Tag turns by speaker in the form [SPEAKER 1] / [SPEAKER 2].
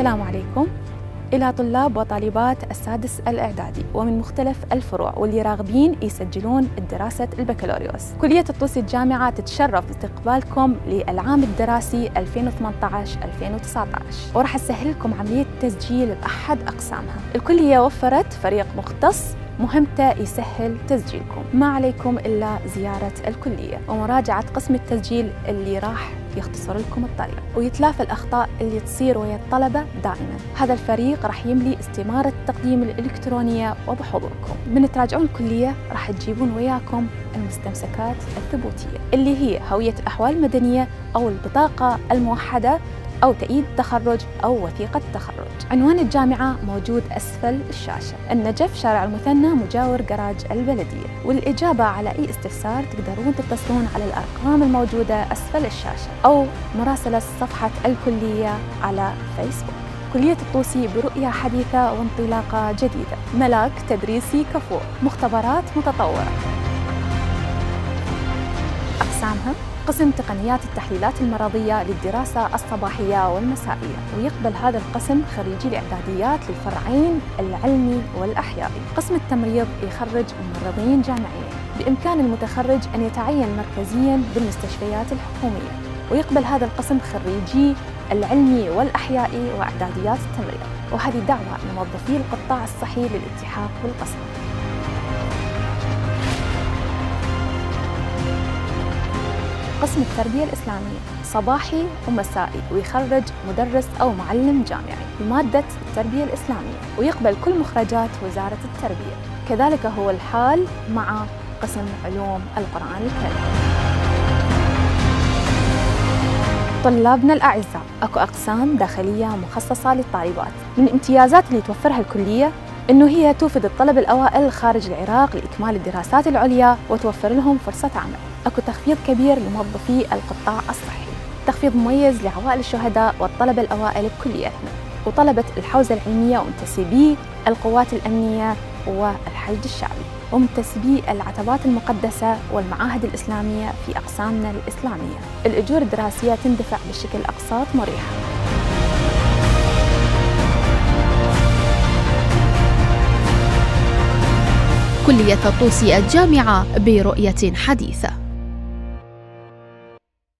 [SPEAKER 1] السلام عليكم. إلى طلاب وطالبات السادس الإعدادي ومن مختلف الفروع واللي راغبين يسجلون دراسة البكالوريوس. كلية الطوسي الجامعة تتشرف باستقبالكم للعام الدراسي 2018-2019 وراح تسهل لكم عملية التسجيل بأحد أقسامها. الكلية وفرت فريق مختص مهمته يسهل تسجيلكم. ما عليكم إلا زيارة الكلية ومراجعة قسم التسجيل اللي راح يختصر لكم الطريق ويتلافى الأخطاء اللي تصير ويا الطلبة دائما. هذا الفريق راح يملي استمارة التقديم الإلكترونية وبحضوركم. من تراجعون الكلية راح تجيبون وياكم المستمسكات الثبوتية اللي هي هوية الأحوال المدنية أو البطاقة الموحدة أو تأييد تخرج أو وثيقة تخرج. عنوان الجامعة موجود أسفل الشاشة. النجف شارع المثنى مجاور جراج البلدية والإجابة على أي استفسار تقدرون تتصلون على الأرقام الموجودة أسفل الشاشة أو مراسلة صفحة الكلية على فيسبوك. كلية الطوسي برؤية حديثة وانطلاقة جديدة. ملاك تدريسي كفؤ مختبرات متطورة. أقسامها؟ قسم تقنيات التحليلات المرضية للدراسة الصباحية والمسائية. ويقبل هذا القسم خريجي الإعداديات للفرعين العلمي والأحيائي. قسم التمريض يخرج ممرضين جامعيين. بإمكان المتخرج أن يتعين مركزيا بالمستشفيات الحكومية. ويقبل هذا القسم خريجي العلمي والأحيائي وإعداديات التمريض. وهذه دعوة لموظفي القطاع الصحي للالتحاق بالقسم قسم التربية الإسلامية صباحي ومسائي ويخرج مدرس أو معلم جامعي بمادة التربية الإسلامية ويقبل كل مخرجات وزارة التربية. كذلك هو الحال مع قسم علوم القرآن الكريم. طلابنا الأعزاء أكو أقسام داخلية مخصصة للطالبات. من الامتيازات اللي توفرها الكلية أنه هي توفد الطلب الأوائل خارج العراق لإكمال الدراسات العليا وتوفر لهم فرصة عمل. أكو تخفيض كبير لموظفي القطاع الصحي. تخفيض مميز لعوائل الشهداء والطلبة الأوائل بكليتنا وطلبة الحوزة العلمية ومنتسبي القوات الأمنية والحشد الشعبي ومنتسبي العتبات المقدسة والمعاهد الإسلامية في أقسامنا الإسلامية. الأجور الدراسية تندفع بشكل أقساط مريحة
[SPEAKER 2] كلية الطوسي الجامعة برؤية حديثة.